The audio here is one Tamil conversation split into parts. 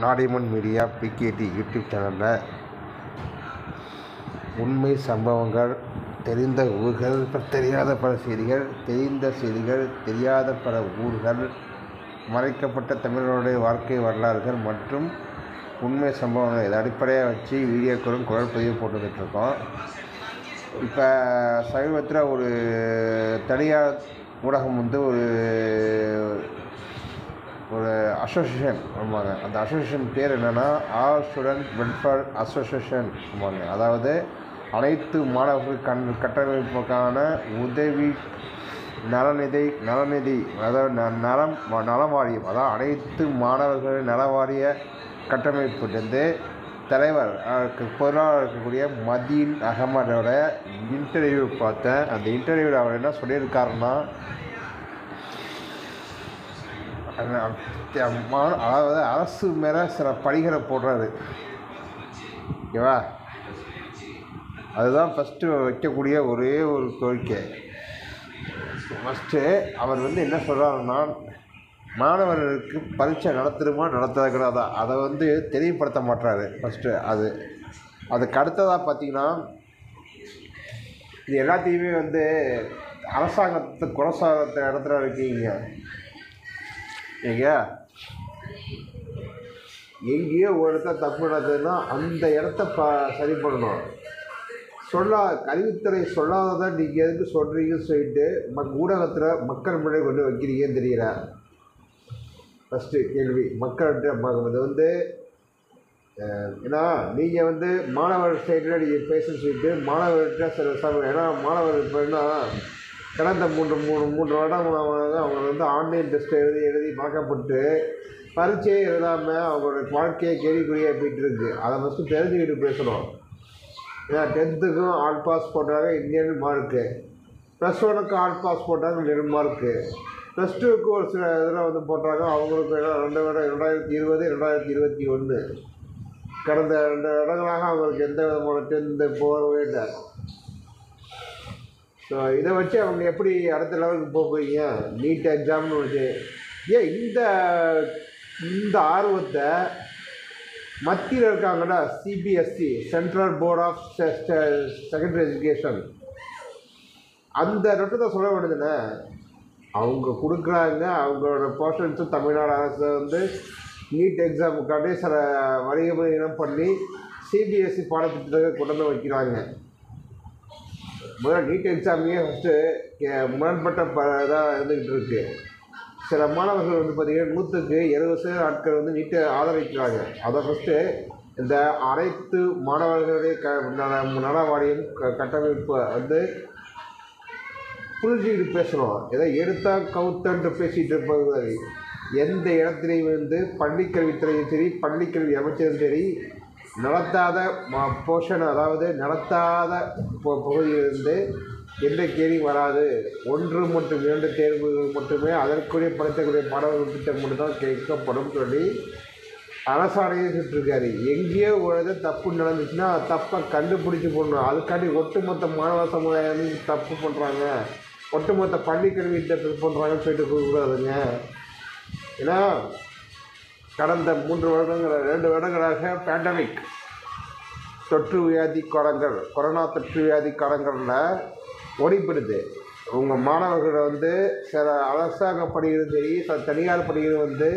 நாடிமன் மீடியா பிகேடி யூடியூப் சேனலில் உண்மை சம்பவங்கள் தெரிந்த ஊர்கள் தெரியாத பல செய்திகள் தெரிந்த செய்திகள் தெரியாத பல ஊர்கள் மறைக்கப்பட்ட தமிழர்களுடைய வாழ்க்கை வரலாறுகள் மற்றும் உண்மை சம்பவங்கள் இதை அடிப்படையாக வச்சு வீடியோக்களும் குரல் பதிவு போட்டுக்கிட்டுருக்கோம் இப்போ சமீபத்தில் ஒரு தனியார் ஊடகம் வந்து ஒரு ஒரு அசோசியேஷன் ஆமாங்க. அந்த அசோசியேஷன் பேர் என்னென்னா ஆல் ஸ்டூடெண்ட் வெல்ஃபேர் அசோசியேஷன் ஆமாங்க. அதாவது அனைத்து மாணவர்கள் கண் கட்டமைப்புக்கான உதவி நலநிதி நலநிதி அதாவது ந நலம் நல வாரியம் அதாவது அனைத்து மாணவர்கள் நல வாரிய கட்டமைப்புலேருந்து தலைவர் பொருளாளர் இருக்கக்கூடிய மதீன் அகமதோட இன்டர்வியூ பார்த்தேன். அந்த இன்டர்வியூவில் அவர் என்ன சொல்லியிருக்காருன்னா அதாவது அரசு மேலே சில படிகளை போடுறாரு. ஓகேவா? அதுதான் ஃபஸ்ட்டு வைக்கக்கூடிய ஒரே ஒரு கோரிக்கை. ஃபஸ்ட்டு அவர் வந்து என்ன சொல்கிறாருன்னா மாணவர்களுக்கு பரீட்சை நடத்தணுமா நடத்தக்கூடாதா அதை வந்து தெளிவுபடுத்த மாட்டாரு ஃபஸ்ட்டு அது. அதுக்கு அடுத்ததாக பார்த்தீங்கன்னா இது எல்லாத்தையுமே வந்து அரசாங்கத்தை குலசாரத்தை இடத்துல இருக்கீங்க ஏங்க? எங்கேயோ ஒரு இடத்த தப்பு நடக்குதுன்னா அந்த இடத்த ப சரி பண்ணணும். சொல்லா கல்வித்துறை சொல்லாததான் நீங்கள் எதுக்கு சொல்கிறீங்கன்னு சொல்லிட்டு மக் ஊடகத்தில் மக்கள் முன்னாடி கொண்டு வைக்கிறீங்கன்னு தெரியல ஃபஸ்ட்டு கேள்வி. மக்கள்கிட்ட இது வந்து ஏன்னா நீங்கள் வந்து மாணவர் சைடில் நீங்கள் பேசணும்னு சொல்லிட்டு மாணவர்கிட்ட சில சமயம் ஏன்னா மாணவர் இப்போ என்ன கடந்த மூன்று மூணு மூன்று வருடம் அவங்க வந்து ஆன்லைன் டெஸ்ட் எழுதி எழுதி பார்க்கப்பட்டு பரீட்சையே எழுதாமல் அவங்களோட வாழ்க்கையை கேள்விக்குறியாக போயிட்டு இருக்கு அதை ஃபஸ்ட்டு தெரிஞ்சுக்கிட்டு பேசணும். ஏன்னா டென்த்துக்கும் ஆல் பாஸ் போட்டாங்க இந்தியன் மார்க்கு ப்ளஸ் ஒனுக்கு ஆல் பாஸ் போட்டாங்க நெல் மார்க்கு ப்ளஸ் டூக்கு ஒரு சில இதில் வந்து போட்டாங்க அவங்களுக்கு ரெண்டு வருடம் ரெண்டாயிரத்தி இருபது ரெண்டாயிரத்தி இருபத்தி ஒன்று கடந்த ரெண்டு இடங்களாக அவங்களுக்கு எந்த விதமான டென்த்து போகவே இல்லை. ஸோ இதை வச்சு அவங்க எப்படி அடுத்த லெவலுக்கு போக போகிறீங்க நீட் எக்ஸாம்னு வச்சு. ஏன் இந்த இந்த ஆர்வத்தை மத்தியில் இருக்காங்கடா CBSE central board of secondary education அந்த நட்டத்தை சொல்ல வேண்டியதுன்னு அவங்க கொடுக்குறாங்க அவங்களோட போர்ஷன்ஸும் தமிழ்நாடு அரசு வந்து நீட் எக்ஸாமுக்காண்டி சில வணிகம் பண்ணி சிபிஎஸ்சி பாடத்திட்டத்தை கொண்டு வந்து வைக்கிறாங்க. முதல்ல நீட் எக்ஸாமையே ஃபஸ்ட்டு முரண்பட்ட ப இதாக இருந்துக்கிட்டு இருக்குது சில மாணவர்கள் வந்து பார்த்திங்கன்னா நூற்றுக்கு எழுபது சதவீத ஆட்கள் வந்து நீட்டை ஆதரிக்கிறாங்க. அதை ஃபஸ்ட்டு இந்த அனைத்து மாணவர்களுடைய க நல வாரியம் க கட்டமைப்பு வந்து புரிஞ்சுக்கிட்டு பேசணும். ஏதோ எடுத்தா கவுத்தன்ட்டு பேசிகிட்டு இருப்பது எந்த இடத்துலையும் வந்து பள்ளிக்கல்வித்துறையும் சரி பள்ளிக்கல்வி அமைச்சரும் சரி நடத்தாத போஷன் அதாவது நடத்தாத பகுதியிலிருந்து எந்த கேள்வியும் வராது. ஒன்று மற்றும் இரண்டு தேர்வுகள் மட்டுமே அதற்குரிய படைத்தக்கூடிய மாணவர்கள் திட்டம் மட்டும்தான் கேட்கப்படும் சொல்லி அரசாணையை சுட்டிருக்காரு. எங்கேயோ ஒரு தப்பு நடந்துச்சுன்னா தப்பை கண்டுபிடிச்சி போடணும். அதுக்காண்டி ஒட்டுமொத்த மாணவ சமுதாயம் தப்பு பண்ணுறாங்க ஒட்டுமொத்த பள்ளிக்கல்வி தப்பு பண்ணுறாங்கன்னு சொல்லிட்டு கூடாதுங்க ஏன்னா கடந்த மூன்று வருடங்கள் ரெண்டு வருடங்களாக பேண்டமிக் தொற்று வியாதி காலங்கள் கொரோனா தொற்று வியாதி காலங்களில் ஓடிப்படுது உங்கள் மாணவர்களை வந்து சில அரசாங்க பணிகளும் சரி சில தனியார் பணிகளும் வந்து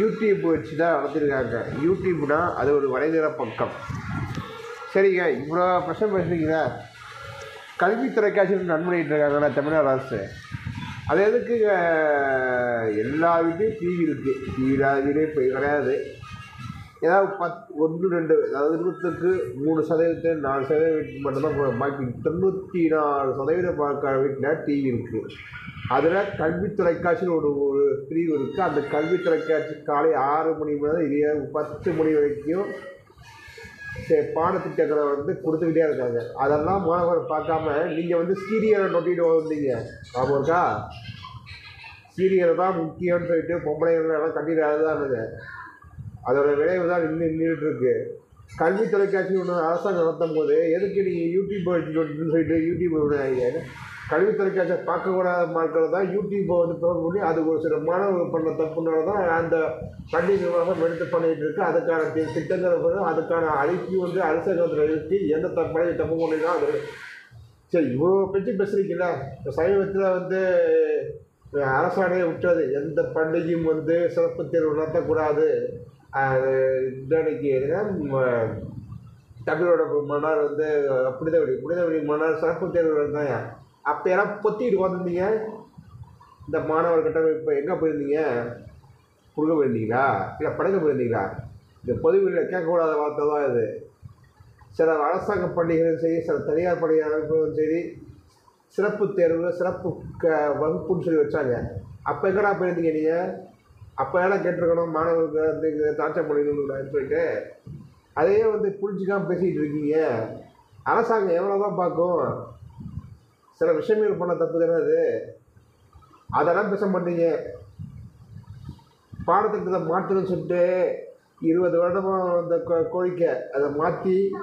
யூடியூப் வச்சு தான் நடத்திருக்காங்க. யூடியூப்னால் அது ஒரு வலைதள பக்கம். சரிங்க இவ்வளோ பிரச்சனை பேசுறீங்களா? கல்வித்துறைக்காச்சும் நன்முறையிட்டு இருக்காங்கண்ணா தமிழ்நாடு அரசு? அது எதுக்கு எல்லா வீட்லேயும் டிவி இருக்குது டிவி இல்லாத வீடே இப்போ கிடையாது. ஏதாவது பத் ஒன்று ரெண்டு அதாவது இருபத்துக்கு மூணு சதவீதத்தை நாலு சதவீதம் வீட்டுக்கு மட்டும்தான் பாக்கி தொண்ணூற்றி நாலு சதவீத பார்க்குற வீட்டில் டிவி இருக்குது அதில் கல்வி தொலைக்காட்சின்னு ஒரு ஒரு பிரிவு இருக்குது அந்த கல்வி தொலைக்காட்சி காலை ஆறு மணி முதல் இதே பத்து மணி வரைக்கும் பாடத்திட்டங்களை வந்து கொடுத்துக்கிட்டே இருக்காங்க. அதெல்லாம் மாணவர் பார்க்காம நீங்கள் வந்து சீரியலை நொட்டிட்டு வந்தீங்க. ஞாபகம் இருக்கா சீரியல் தான் முக்கியம்னு சொல்லிட்டு பொம்பளைங்களெல்லாம் கண்டிப்பாக தான் அதுதானுங்க அதோட விளைவு தான் இன்னும் நின்றுட்டுருக்கு கல்வி தொலைக்காட்சி ஒன்று அரசாங்கம் நடத்தும் போது எதுக்கு நீங்கள் யூடியூப் வச்சுட்டு சொல்லிட்டு யூடியூப் விடுறாங்க. தொலைக்காட்சியை பார்க்கக்கூடாத மக்கள் தான் யூடியூப்பை வந்து ப்ரொமோட் பண்ணி அது ஒரு சில மாணவர்கள் பண்ண தப்புனால தான் அந்த பள்ளி நிர்வாகம் எடுத்து பண்ணிகிட்டு இருக்குது அதுக்கான திட்டங்கள் வந்து அதுக்கான அறிக்கை வந்து அரசாங்கத்தில் இருக்கு. எந்த த தப்பு பண்ணினா அது சரி இவ்வளோ பற்றி பேசுகிறீங்களா இப்போ சமீபத்தில் வந்து அரசாணையை விட்டது. எந்த பண்டிகையும் வந்து சிறப்பு தேர்வு நடத்தக்கூடாது. அது தமிழோட மன்னர் வந்து புனிதவெளி புனிதவெளி மன்னர் சிறப்பு தேர்வு இருந்தாங்க அப்போ எல்லாம் பொத்திட்டு வந்திருந்தீங்க? இந்த மாணவர் கட்டமைப்பு எங்கே போயிருந்தீங்க? கொடுக்க போயிருந்தீங்களா? இல்லை படைக்க போயிருந்தீங்களா? இந்த பொதுவெளியில் கேட்கக்கூடாத வார்த்தை தான் இது. சில அரசாங்க பள்ளிகளும் சரி சில தனியார் பள்ளிகளும் சரி சிறப்பு தேர்வு சிறப்பு க வகுப்புன்னு சொல்லி வச்சாங்க. அப்போ எங்கடா போயிருந்தீங்க நீங்கள் அப்போ எல்லாம் கேட்டிருக்கணும்? மாணவர்களுக்கு வந்து இதை டார்ச்சர் பண்ணிக்கணும்னு சொல்லிட்டு. அதையே வந்து புரிஞ்சுக்காம பேசிகிட்டு இருக்கீங்க. அரசாங்கம் எவ்வளோ தான் பார்க்கும்? சில விஷயங்கள் பண்ண தப்பு தானே அது? அதெல்லாம் பேச மாட்டீங்க. பாடத்திட்டத்தை மாற்றணும்னு சொல்லிட்டு இருபது வருடமாக வந்த கோ- கோரிக்கை. அதை மாற்றி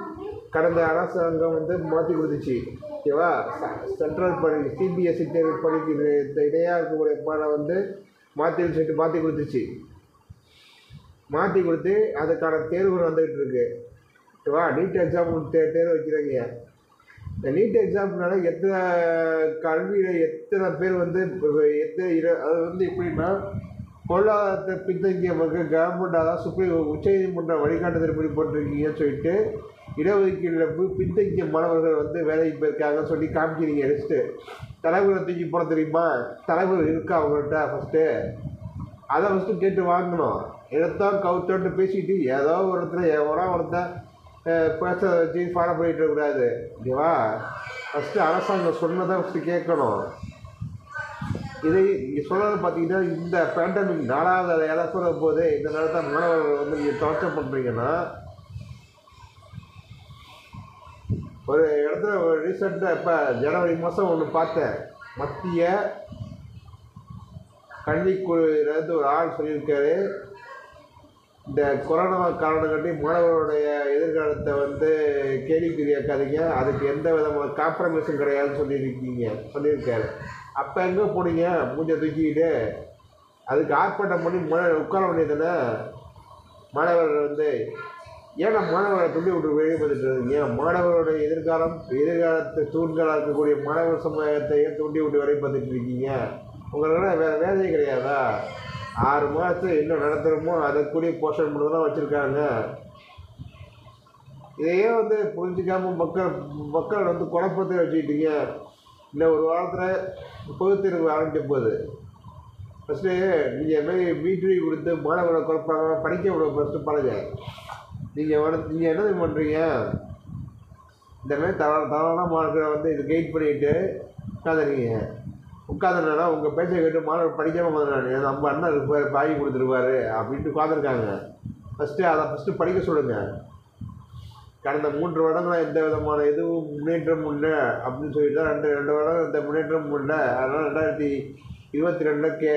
கடந்த அரசாங்கம் வந்து மாற்றி கொடுத்துச்சு. ஓகேவா? சென்ட்ரல் பள்ளி சிபிஎஸ்சி தேர்வு பள்ளிக்கு இடையாக இருக்கக்கூடிய பாடம் வந்து மாற்றி சொல்லிட்டு மாற்றி கொடுத்துச்சு மாற்றி கொடுத்து அதுக்கான தேர்வுகள் வந்துக்கிட்டு இருக்கு. ஓகேவா? நீட் எக்ஸாம் தே தேர்வு வைக்கிறாங்க. இந்த நீட் எக்ஸாம்னால எத்தனை கல்வியில் எத்தனை பேர் வந்து எத்தனை இரு அது வந்து எப்படின்னா பொருளாதாரத்தை பின்தங்கிய மக்கள் கவர்மெண்ட் அதாவது சுப்ரீம் வழிகாட்டுதல் வழிகாட்டுதல்படி போட்டிருக்கீங்கன்னு சொல்லிட்டு இடஒதுக்கீடில் போய் பின்தங்கிய மாணவர்கள் வந்து வேலைக்கு போயிருக்காங்கன்னு சொல்லி காமிக்கிறீங்க லிஸ்ட்டு தலைவரை தூக்கி போட தெரியுமா? தலைவர் இருக்கா அவங்கள்ட்ட ஃபஸ்ட்டு அதை ஃபஸ்ட்டு கேட்டு வாங்கணும். எடுத்தோம் கவுத்தோன்ட்டு பேசிட்டு ஏதோ ஒரு இடத்துல எவனோ ஒருத்தன் பேச வச்சு ஃபாலோ பண்ணிட்டு இருக்கக்கூடாது. ஓகேவா? ஃபஸ்ட்டு அரசாங்கம் சொன்னதை ஃபஸ்ட்டு கேட்கணும். இதை இங்கே சொல்கிறது பார்த்தீங்கன்னா இந்த பேண்டமிக் நாலாவது இலை சொல்கிற போது இந்த நேரத்தில் மாணவர்கள் வந்து நீங்கள் டார்ச்சர் பண்ணுறீங்கன்னா ஒரு இடத்துல ஒரு ரீசெண்டாக இப்போ ஜனவரி மாதம் ஒன்று பார்த்தேன். மத்திய கல்விக்குழுவிலேருந்து ஒரு ஆள் சொல்லியிருக்காரு. இந்த கொரோனா காரணங்காட்டி மாணவருடைய மாணவர்களுடைய எதிர்காலத்தை வந்து கேள்விக்குறியாக்காதீங்க அதுக்கு எந்த விதமான காம்ப்ரமைஸும் கிடையாதுன்னு சொல்லியிருக்கீங்க. சொல்லியிருக்காரு. அப்போ எங்கே போனீங்க? மூஞ்ச தூக்கிக்கிட்டு. அதுக்கு ஆர்ப்பாட்டம் பண்ணி மழை உட்கார வேண்டியதுதானே? மாணவர்கள் வந்து ஏன்னா மாணவர்களை துண்டி விட்டு வெளிப்படுத்துறது ஏன் இருக்கீங்க? மாணவர்களுடைய எதிர்காலம் எதிர்காலத்தை தூண்களாக இருக்கக்கூடிய மாணவர் சமுதாயத்தையே தூண்டி விட்டு வெளிப்படுத்திட்டு இருக்கீங்க? உங்களோட வேறு வேலையே கிடையாதா? ஆறு மாதத்துல என்ன நடத்துகிறோமோ அதற்குரிய போஷன் மட்டும் தான் வச்சுருக்காங்க. இதையே வந்து புரிஞ்சிக்காமல் மக்கள் மக்கள் வந்து குழப்பத்தை வச்சுக்கிட்டீங்க இன்னும் ஒரு வாரத்தில் பொதுத் தேர்வு ஆரம்பிக்க போகுது. ஃபஸ்ட்டு நீங்கள் மாரி வீட்டு கொடுத்து மாணவர்களை குழப்பாங்க படிக்க விட ஃபஸ்ட்டு பழக. நீங்கள் வந்து நீங்கள் என்ன பண்ணுறீங்க இந்த மாதிரி தவற தவறான மாணவர்களை வந்து இது கைட் பண்ணிட்டு உட்காந்துருக்கீங்க உட்காந்துனா உங்கள் பேச்சை கேட்டு மாணவர் படிக்காமல் வந்துடுறாங்க நம்ம அண்ணன் இருப்பார் பாய் கொடுத்துருப்பாரு அப்படின்ட்டு உட்காந்துருக்காங்க ஃபஸ்ட்டு அதை ஃபஸ்ட்டு படிக்க சொல்லுங்கள் கடந்த மூன்று வருடங்களாக எந்த விதமான எதுவும் முன்னேற்றம் இல்லை அப்படின்னு சொல்லிட்டு தான் ரெண்டு ரெண்டு வருடம் எந்த முன்னேற்றமும் இல்லை. அதனால் ரெண்டாயிரத்தி இருபத்தி ரெண்டு கே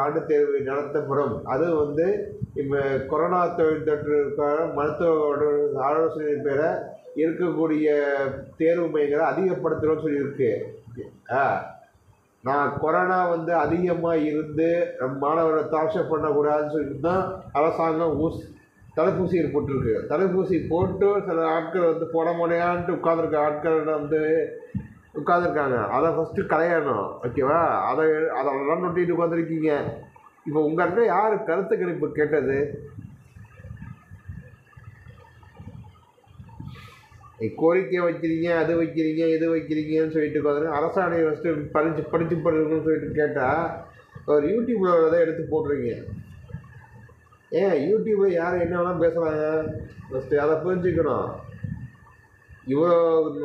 ஆண்டு தேர்வு நடத்தப்படும். அது வந்து இப்போ கொரோனா தொழில் தொற்றுக்கான மருத்துவ ஆலோசனை பெற இருக்கக்கூடிய தேர்வு மையங்களை அதிகப்படுத்தணும்னு சொல்லியிருக்கு. ஆ நான் கொரோனா வந்து அதிகமாக இருந்து நம் மாணவரை டார்ச்சர் பண்ணக்கூடாதுன்னு சொல்லிட்டு தான் அரசாங்கம் ஊசி தடுப்பூசி போட்டிருக்கு. தடுப்பூசி போட்டு சில ஆட்கள் வந்து போட முடியான்ட்டு உட்காந்துருக்க ஆட்கள் வந்து உட்காந்துருக்காங்க அதை ஃபஸ்ட்டு கலையணும் ஓகேவா அதை அதை ரன் ஒட்டிட்டு உட்காந்துருக்கீங்க இப்போ உங்கள்கிட்ட யார் கருத்து கணிப்பு கேட்டது? கோரிக்கை வைக்கிறீங்க அது வைக்கிறீங்க இது வைக்கிறீங்கன்னு சொல்லிட்டு உட்காந்து அரசாணை ஃபஸ்ட்டு படித்து படித்து படிக்கணும்னு சொல்லிட்டு கேட்டால் ஒரு யூடியூப்பில் தான் எடுத்து போடுறீங்க ஏன்? யூடியூப்பில் யார் என்ன வேணால் பேசுகிறாங்க ஃபஸ்ட்டு அதை புரிஞ்சுக்கணும். இவ்வளோ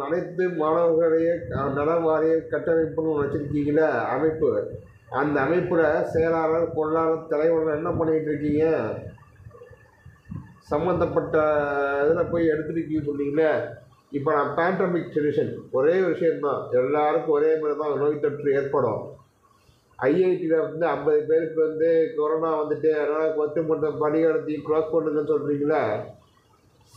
அனைத்து மாணவர்களையே நலவாரிய கட்டமைப்புன்னு ஒன்று அமைப்பு. அந்த அமைப்பில் செயலாளர் பொருளாளர் தலைவர் என்ன பண்ணிகிட்டு இருக்கீங்க? சம்மந்தப்பட்ட இதில் போய் எடுத்துருக்கீங்கன்னு சொன்னீங்களே இப்போ நான் பேண்டமிக் சொல்யூஷன் ஒரே விஷயந்தான் எல்லாருக்கும் ஒரே மாதிரி தான் நோய் தொற்று ஏற்படும். ஐஐடியில் வந்து ஐம்பது பேருக்கு வந்து கொரோனா வந்துட்டு அதனால் ஒட்டுமொத்த பணியாளத்தி க்ளோஸ் பண்ணுங்கன்னு சொல்கிறீங்களே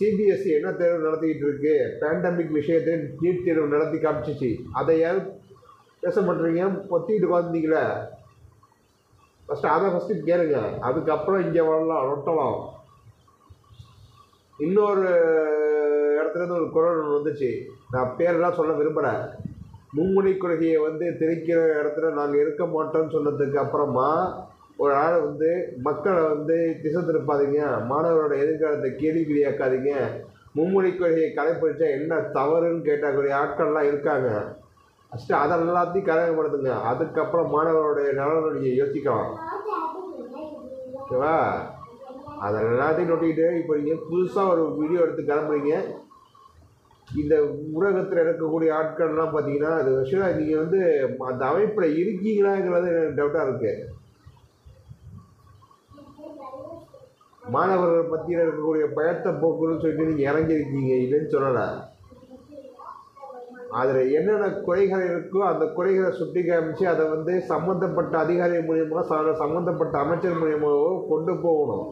சிபிஎஸ்சி என்ன தேர்வு நடத்திக்கிட்டு இருக்கு பேண்டமிக் விஷயத்தை நீட் தேர்வு நடத்தி காமிச்சிச்சு. அதை ஏன் பேச மாட்டேறீங்க பொத்திட்டு உட்காந்துங்களே ஃபஸ்ட்டு அதை ஃபஸ்ட்டு கேளுங்க. அதுக்கப்புறம் இங்கே வரலாம் ரொட்டலாம். இன்னொரு இடத்துலேருந்து ஒரு குரல் ஒன்று வந்துச்சு. நான் பேரெல்லாம் சொல்ல விரும்பலை. மும்முனை கொள்கையை வந்து திரிக்கிற இடத்துல நாங்கள் இருக்க மாட்டோம்னு சொன்னதுக்கு அப்புறமா ஒரு ஆள் வந்து மக்களை வந்து திசை திருப்பாதீங்க. மாணவரோட எதிர்காலத்தை கேள்விக்குறியாக்காதீங்க. மும்மொழி கொள்கையை கடைப்பிடிச்சா என்ன தவறுன்னு கேட்டக்கூடிய ஆட்கள்லாம் இருக்காங்க. ஃபஸ்ட்டு அதை எல்லாத்தையும் கலைப்படுத்துங்க அதுக்கப்புறம் மாணவருடைய நலனை நீங்கள் யோசிக்கலாம். ஓகேவா? அதை எல்லாத்தையும் நோட்டிக்கிட்டு இப்போ நீங்கள் புதுசாக ஒரு வீடியோ எடுத்து கிளம்புறீங்க. இந்த ஊடகத்தில் இருக்கக்கூடிய ஆட்கள்லாம் பார்த்தீங்கன்னா அது விஷயம் நீங்கள் வந்து அந்த அமைப்பில் இருக்கீங்களாங்கிறது எனக்கு டவுட்டாக இருக்குது மாணவர்கள் மத்தியில் இருக்கக்கூடிய பயத்தை போக்குன்னு சொல்லிட்டு நீங்கள் இறங்கியிருக்கீங்க இல்லைன்னு சொல்லலை. அதில் என்னென்ன குறைகள் இருக்கோ அந்த குறைகளை சுட்டி காமிச்சு அதை வந்து சம்மந்தப்பட்ட அதிகாரி மூலியமாக ச சம்மந்தப்பட்ட அமைச்சர் மூலியமாகவோ கொண்டு போகணும்.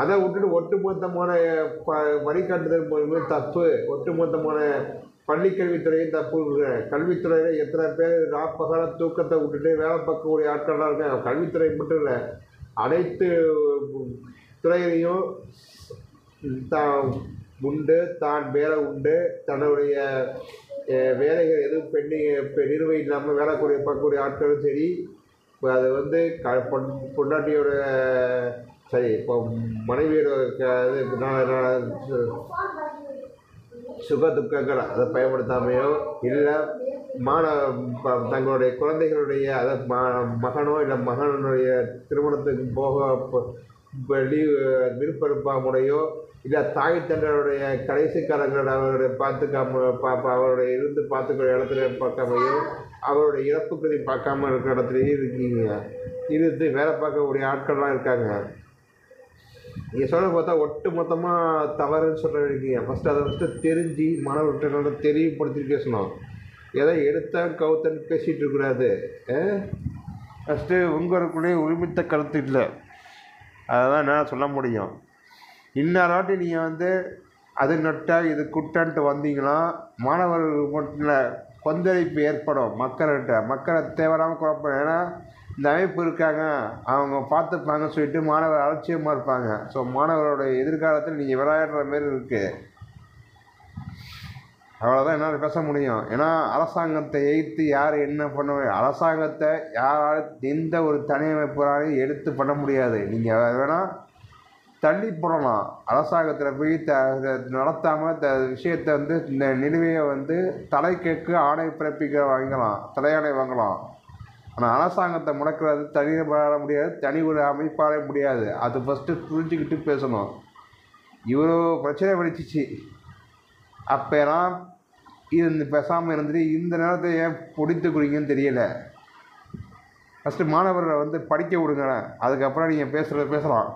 அதை விட்டுட்டு ஒட்டுமொத்தமான ப வழிகாட்டுதல் மூலியமாக தப்பு ஒட்டுமொத்தமான பள்ளிக்கல்வித்துறையும் தப்பு கல்வித்துறையில் எத்தனை பேர் ராப்பகல தூக்கத்தை விட்டுட்டு வேலை பார்க்கக்கூடிய ஆட்கள்லாம் இருக்காங்க. கல்வித்துறை மட்டும் இல்லை அனைத்து துறையிலையும் தான் உண்டு தான் வேலை உண்டு. தன்னுடைய வேலைகள் எதுவும் பெண்டிங் நிறுவ இல்லாமல் வேலை கூடிய பார்க்கக்கூடிய ஆட்களும் சரி இப்போ அது வந்து க பொன் பொண்டாட்டியோட சரி இப்போ மனைவியோட க இது சுக துக்கங்கள் அதை பயன்படுத்தாமையோ இல்லை மாண ப- தங்களுடைய குழந்தைகளுடைய அதை ம மகனோ இல்லை மகனுடைய திருமணத்துக்கு போக ப- வெளி விருப்பமுடையோ இல்லை தாய் தண்டருடைய கடைசி காலங்களில் அவருடைய பார்த்துக்காம பா அவருடைய இருந்து பார்த்துக்கிற இடத்துல பார்க்காமையோ அவருடைய இறப்புக்கதை பார்க்காம இருக்கிற இடத்துலையும் இருக்கீங்க. இருந்து வேலை பார்க்கக்கூடிய ஆட்கள்லாம் இருக்காங்க. நீங்கள் சொல்ல பார்த்தா ஒட்டு மொத்தமாக தவறுன்னு சொல்ல இருக்கீங்க. ஃபஸ்ட்டு அதை ஃபஸ்ட்டு தெரிஞ்சு மாணவர்கிட்ட தெளிவுபடுத்தி பேசணும். எதை எடுத்தேன் கவுத்தன்னு பேசிகிட்டு இருக்கக்கூடாது ஃபஸ்ட்டு உங்களுக்குள்ளேயே உரிமித்த கருத்து இல்லை. அதை தான் என்னால் சொல்ல முடியும். இன்னாராட்டி நீங்கள் வந்து அது நட்டால் இது குட்டன்ட்டு வந்தீங்கன்னா மாணவர்கள் மட்டும் இல்லை கொந்தளிப்பு ஏற்படும் மக்கள்கிட்ட. மக்களை தேவையில்லாமல் குழப்பம். ஏன்னா இந்த அமைப்பு இருக்காங்க. அவங்க பார்த்துப்பாங்கன்னு சொல்லிட்டு மாணவர் அலட்சியமாக இருப்பாங்க. ஸோ மாணவரோட எதிர்காலத்தில் நீங்கள் விளையாடுற மாரி இருக்குது அவ்வளோதான் என்னால் பேச முடியும். ஏன்னா அரசாங்கத்தை எய்த்து யார் என்ன பண்ண அரசாங்கத்தை யாரால் எந்த ஒரு தனியமைப்புறாலையும் எடுத்து பண்ண முடியாது. நீங்கள் வேணால் தள்ளி போடலாம். அரசாங்கத்தில் போய் த நடத்தாமல் த விஷயத்தை வந்து இந்த நிலுவையை வந்து தலை கேட்க ஆணை பிறப்பிக்க வாங்கலாம். தலையாணை வாங்கலாம். ஆனால் அரசாங்கத்தை முடக்கிறது தனியார முடியாது தனி ஒரு அமைப்பாலே முடியாது. அது ஃபஸ்ட்டு புரிஞ்சுக்கிட்டு பேசணும். இவ்வளோ பிரச்சனை வெடிச்சிச்சு அப்போலாம் இருந்து பேசாமல் இருந்துட்டு இந்த நேரத்தை ஏன் பிடித்து குடிங்கன்னு தெரியல. ஃபஸ்ட்டு மாணவர்களை வந்து படிக்க விடுங்க அதுக்கப்புறம் நீங்கள் பேசுகிறத பேசலாம்.